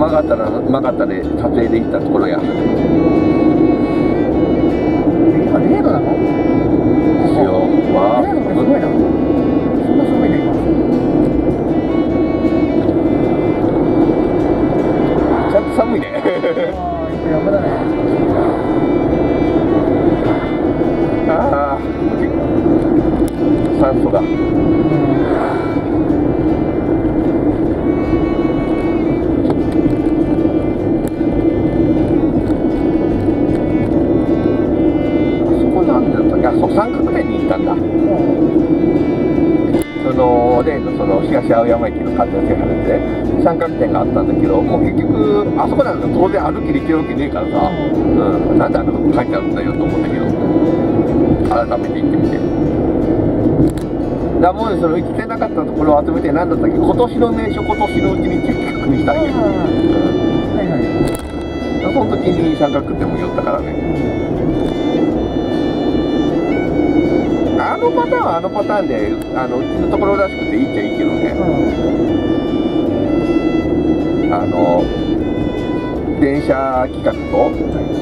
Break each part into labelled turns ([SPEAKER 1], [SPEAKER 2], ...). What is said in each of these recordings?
[SPEAKER 1] 曲がったら曲がったで撮影で行ったところや。です
[SPEAKER 2] 今0度なの？
[SPEAKER 1] よ。わ
[SPEAKER 2] 0度ってすごいな
[SPEAKER 1] 青山駅の風の線原で三角点があったんだけどもう結局あそこなんか当然歩きで行けるわけねえからさ、うん、なんであんなこと書いてあるんだよと思ったけど改めて行ってみて。だもうねその行ってなかったところを集めて何だったっけ？今年の名所今年のうちにっていう企画にしたん。や、
[SPEAKER 2] はいはい。
[SPEAKER 1] うん、その時に三角点も寄ったからねあのパターンはあのパターンであのうちのところらしくていいっちゃいいけどね、あの電車企画と、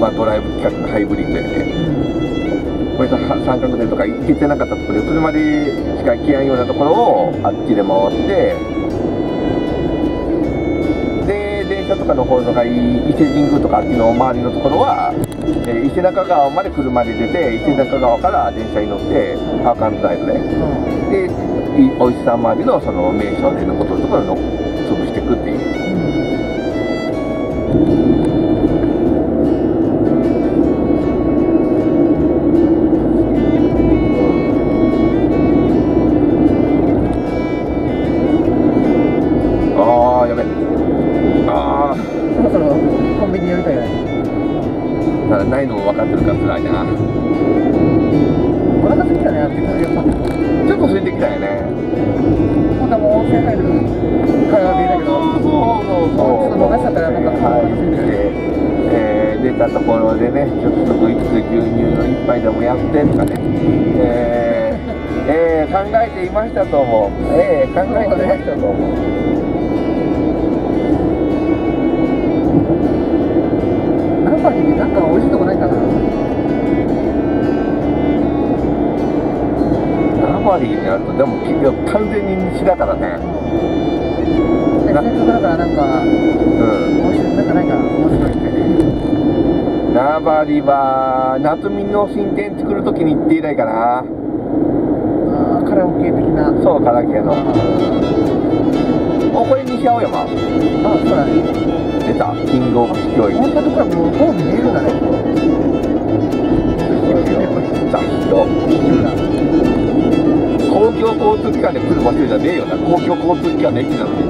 [SPEAKER 1] まあ、ドライブ企画のハイブリッドやね。これとは三角点とか行けてなかったところで車でしか行けないようなところをあっちで回ってで電車とかの方のがい伊勢神宮とかあっちの周りのところは、えー伊勢中川まで車で出て伊勢中川から電車に乗ってパーカンダイブででいお石さん周りのその名所でのことのところの潰していくっていう。ああやべあ
[SPEAKER 2] そろそろコンビニ寄りたいよね
[SPEAKER 1] だないのも分かってるから辛いな。
[SPEAKER 2] お腹すきたねって感じがさ
[SPEAKER 1] ちょっと空いてきたよね。
[SPEAKER 2] またもう温泉入る会話でいいんだけど。
[SPEAKER 1] そうそうそう
[SPEAKER 2] ちょっと逃しちゃったらなんか
[SPEAKER 1] はい。で、えー出たところでねちょっとこいつ牛乳の一杯でもやってとかね。えーえー考えていましたと思う。えー考えていましたと思う
[SPEAKER 2] ナ
[SPEAKER 1] バリーになるとでも結局完全に西だからね。
[SPEAKER 2] せっからなんか
[SPEAKER 1] うん
[SPEAKER 2] 美味しいなんかないかな面白いって
[SPEAKER 1] ナバリは夏美の新店作るときに行って以来かな。
[SPEAKER 2] あーカラオケ的な。
[SPEAKER 1] そう唐揚げの。
[SPEAKER 2] あ
[SPEAKER 1] おこれ西青山？
[SPEAKER 2] あそうだね。
[SPEAKER 1] 出た。キングオブ教育
[SPEAKER 2] こんなところはもうもう見えるんだね
[SPEAKER 1] 雑誌と公共交通機関で来る場所じゃねえよな。公共交通機関の駅なのに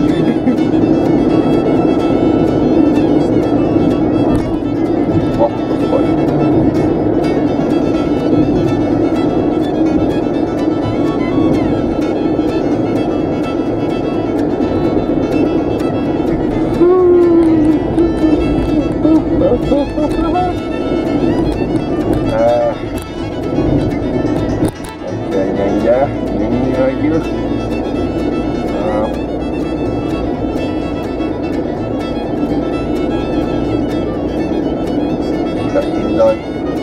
[SPEAKER 1] あすごい。
[SPEAKER 2] going.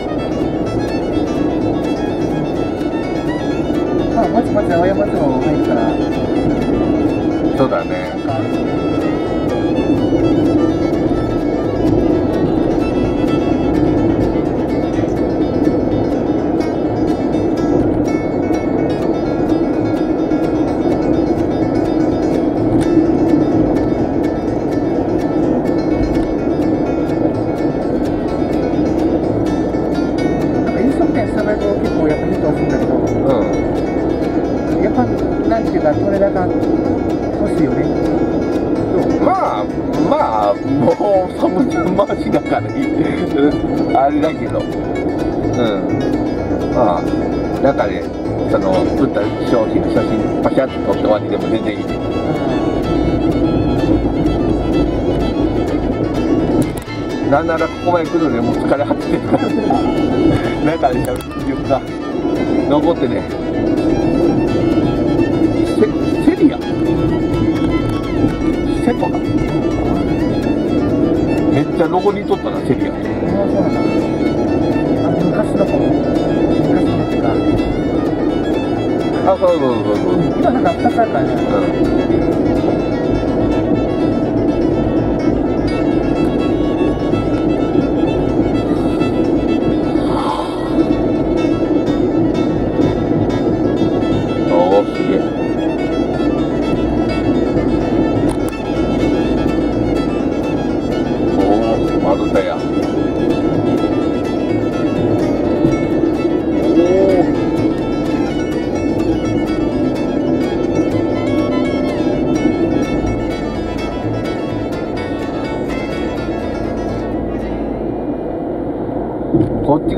[SPEAKER 2] 下めと結構やっぱヒットはするんだけど
[SPEAKER 1] うん
[SPEAKER 2] やっぱなんていうか取れ高欲しいよね。
[SPEAKER 1] まあまあもうサムちゃん回しだからいい。あれだけど。うん。まあ中でその作った商品の写真パシャッと撮って終わりでも全然いい。なんならここまで来るのでもう疲れ果ててるから中でしゃべる記憶が残ってね。セセリア。セコか。じゃあどこにとったらセリア。
[SPEAKER 2] 昔の子昔のってか
[SPEAKER 1] あそうそうそうそう
[SPEAKER 2] 今なんか2つあるからね。
[SPEAKER 1] うん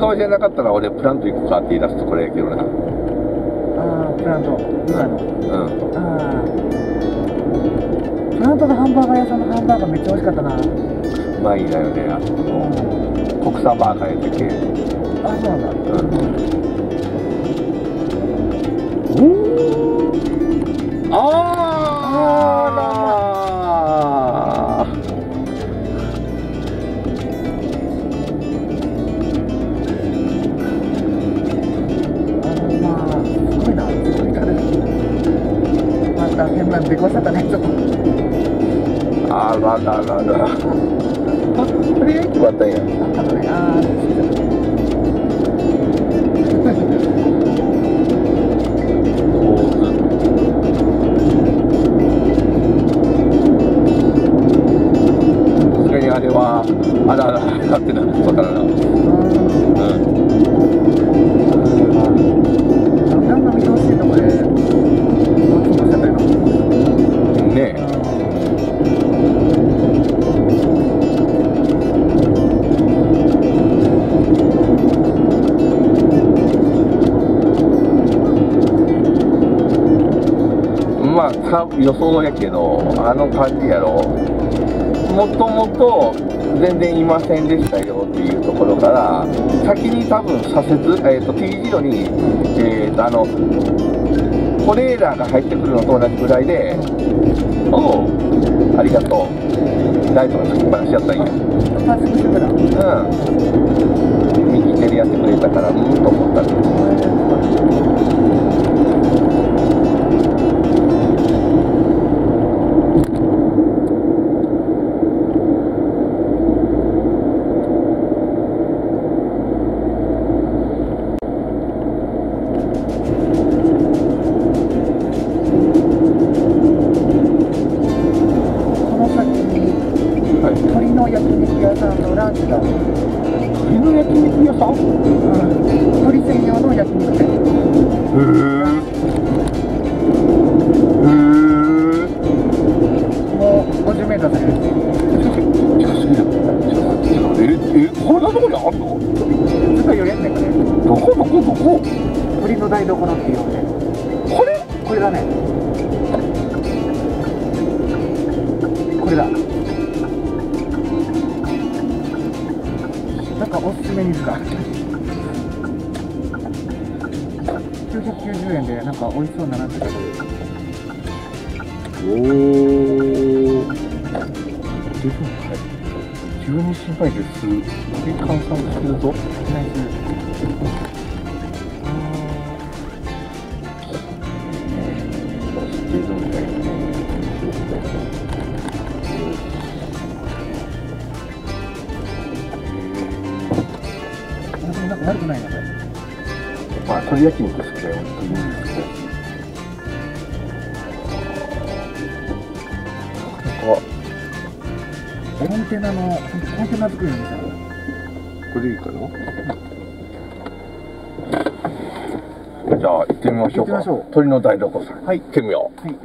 [SPEAKER 1] こっち側じゃなかったら俺プラント行くかって言い出すとこれやけどな
[SPEAKER 2] ああプラント。今の
[SPEAKER 1] うん
[SPEAKER 2] ああプラントのハンバー。ガー屋さんのハンバーガーめっちゃ美味しかったな
[SPEAKER 1] うまいんだよねあそこの国産バーガーやったっけ
[SPEAKER 2] あそうなんだ
[SPEAKER 1] うんああ
[SPEAKER 2] と
[SPEAKER 1] あららららこれ決まったんや
[SPEAKER 2] あとねああ
[SPEAKER 1] さすがあれはあらららってなるわからなうん
[SPEAKER 2] なんか見てほしい。とこで
[SPEAKER 1] 予想やけどあの感じやろ。もともと全然いませんでしたよっていうところから先に多分左折、えー、と T 字路に、えー、とあのトレーラーが入ってくるのと同じぐらいで「おうありがとう」ライトがつきっぱなしやったんや。うん。右手でやってくれたからうんと思った。けど
[SPEAKER 2] こ焼肉屋さんのランチが、
[SPEAKER 1] 鳥の焼肉屋さん
[SPEAKER 2] うん、鶏専用の焼肉店
[SPEAKER 1] へえへえ
[SPEAKER 2] もう50メートル先
[SPEAKER 1] ええこんなとこにあんの
[SPEAKER 2] ずっと寄れんねんこれ
[SPEAKER 1] どこどこどこ
[SPEAKER 2] 鶏の台所っていうお店
[SPEAKER 1] これ
[SPEAKER 2] これだね。なんかおすすめにですか990円でなんか美味しそうななんてたけど
[SPEAKER 1] おおでも急に心配です。で換算するぞ
[SPEAKER 2] ナイス
[SPEAKER 1] まあ鶏焼肉好きだよ鶏肉好きだしなんか
[SPEAKER 2] コンテナのコンテナ作りの店ある
[SPEAKER 1] これでいいかな？じゃあ行ってみましょうか。
[SPEAKER 2] 行ってみましょう。
[SPEAKER 1] 鳥の台所さん。
[SPEAKER 2] はい。
[SPEAKER 1] 行ってみよう。
[SPEAKER 2] はい